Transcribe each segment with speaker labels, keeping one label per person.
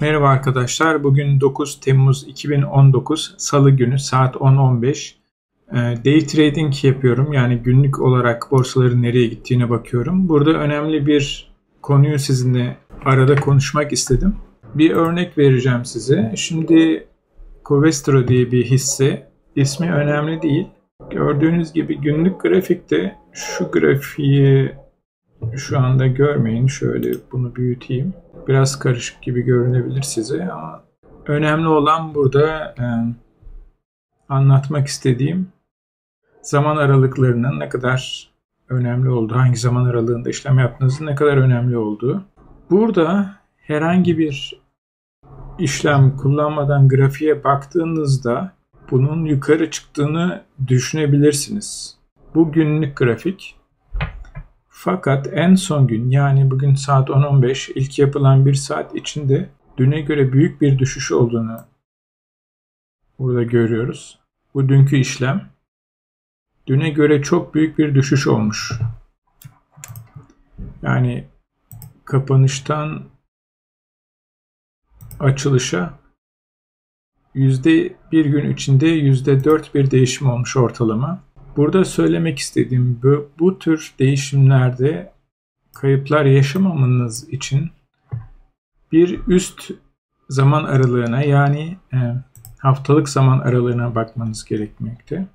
Speaker 1: Merhaba arkadaşlar. Bugün 9 Temmuz 2019 Salı günü saat 10.15. Ee, day trading yapıyorum. Yani günlük olarak borsaların nereye gittiğine bakıyorum. Burada önemli bir konuyu sizinle arada konuşmak istedim. Bir örnek vereceğim size. Şimdi Covestro diye bir hisse. İsmi önemli değil. Gördüğünüz gibi günlük grafikte şu grafiği şu anda görmeyin. Şöyle bunu büyüteyim. Biraz karışık gibi görünebilir size ama önemli olan burada e, anlatmak istediğim zaman aralıklarının ne kadar önemli olduğu, hangi zaman aralığında işlem yaptığınızın ne kadar önemli olduğu. Burada herhangi bir işlem kullanmadan grafiğe baktığınızda bunun yukarı çıktığını düşünebilirsiniz. Bu günlük grafik fakat en son gün yani bugün saat 10.15 ilk yapılan bir saat içinde düne göre büyük bir düşüş olduğunu burada görüyoruz. Bu dünkü işlem düne göre çok büyük bir düşüş olmuş. Yani kapanıştan açılışa yüzde bir gün içinde yüzde dört bir değişim olmuş ortalama. Burada söylemek istediğim bu, bu tür değişimlerde kayıplar yaşamamanız için bir üst zaman aralığına yani e, haftalık zaman aralığına bakmanız gerekmekte.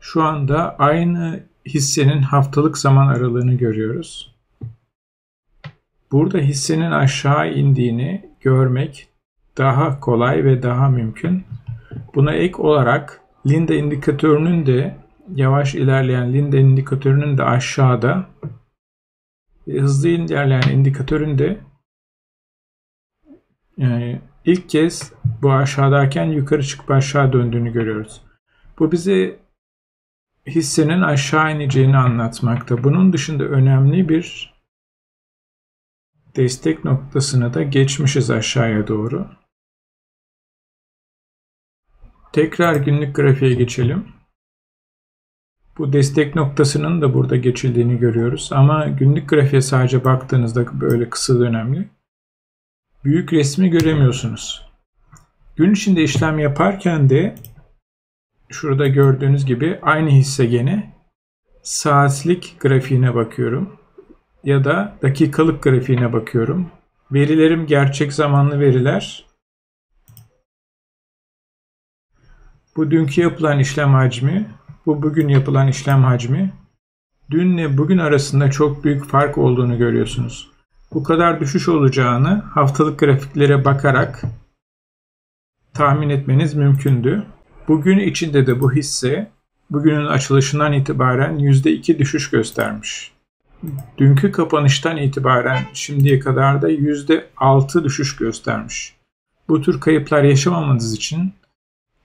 Speaker 1: Şu anda aynı hissenin haftalık zaman aralığını görüyoruz. Burada hissenin aşağı indiğini görmek daha kolay ve daha mümkün. Buna ek olarak Linde indikatörünün de yavaş ilerleyen Linde indikatörünün de aşağıda hızlı ilerleyen indikatörün de yani ilk kez bu aşağıdayken yukarı çıkıp aşağı döndüğünü görüyoruz. Bu bize hissenin aşağı ineceğini anlatmakta. Bunun dışında önemli bir destek noktasını da geçmişiz aşağıya doğru. Tekrar günlük grafiğe geçelim. Bu destek noktasının da burada geçildiğini görüyoruz. Ama günlük grafiğe sadece baktığınızda böyle kısa dönemli. Büyük resmi göremiyorsunuz. Gün içinde işlem yaparken de şurada gördüğünüz gibi aynı hisse gene saatlik grafiğine bakıyorum ya da dakikalık grafiğine bakıyorum. Verilerim gerçek zamanlı veriler. Bu dünkü yapılan işlem hacmi, bu bugün yapılan işlem hacmi, dünle bugün arasında çok büyük fark olduğunu görüyorsunuz. Bu kadar düşüş olacağını haftalık grafiklere bakarak tahmin etmeniz mümkündü. Bugün içinde de bu hisse bugünün açılışından itibaren %2 düşüş göstermiş. Dünkü kapanıştan itibaren şimdiye kadar da %6 düşüş göstermiş. Bu tür kayıplar yaşamamanız için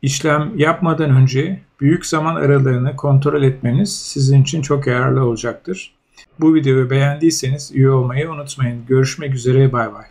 Speaker 1: İşlem yapmadan önce büyük zaman aralığını kontrol etmeniz sizin için çok yararlı olacaktır. Bu videoyu beğendiyseniz üye olmayı unutmayın. Görüşmek üzere bay bay.